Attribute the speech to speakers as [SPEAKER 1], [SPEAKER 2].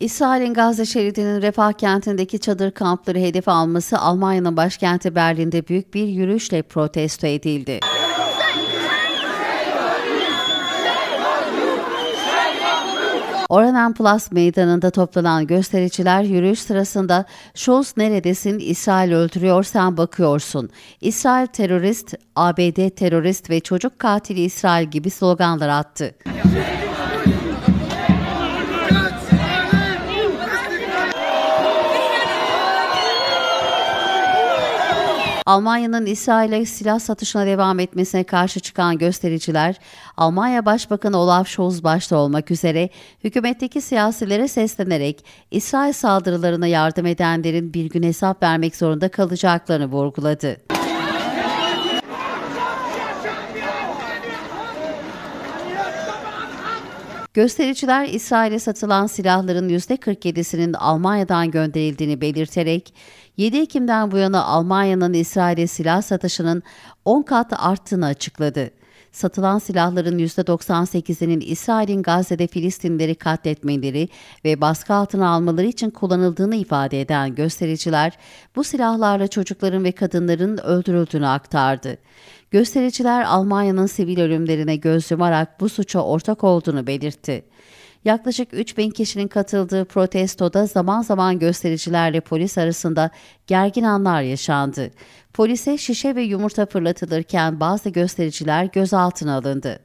[SPEAKER 1] İsrail'in Gazze şeridinin Refah kentindeki çadır kampları hedef alması Almanya'nın başkenti Berlin'de büyük bir yürüyüşle protesto edildi. Oranan Plus meydanında toplanan göstericiler yürüyüş sırasında Scholz neredesin İsrail öldürüyor sen bakıyorsun. İsrail terörist, ABD terörist ve çocuk katili İsrail gibi sloganlar attı. Almanya'nın İsrail'e silah satışına devam etmesine karşı çıkan göstericiler, Almanya Başbakanı Olaf Scholz başta olmak üzere hükümetteki siyasilere seslenerek İsrail saldırılarına yardım edenlerin bir gün hesap vermek zorunda kalacaklarını vurguladı. Göstericiler İsrail'e satılan silahların %47'sinin Almanya'dan gönderildiğini belirterek 7 Ekim'den bu yana Almanya'nın İsrail'e silah satışının 10 kat arttığını açıkladı. Satılan silahların %98'inin İsrail'in Gazze'de Filistinleri katletmeleri ve baskı altına almaları için kullanıldığını ifade eden göstericiler, bu silahlarla çocukların ve kadınların öldürüldüğünü aktardı. Göstericiler Almanya'nın sivil ölümlerine göz yumarak bu suça ortak olduğunu belirtti. Yaklaşık 3 bin kişinin katıldığı protestoda zaman zaman göstericilerle polis arasında gergin anlar yaşandı. Polise şişe ve yumurta fırlatılırken bazı göstericiler gözaltına alındı.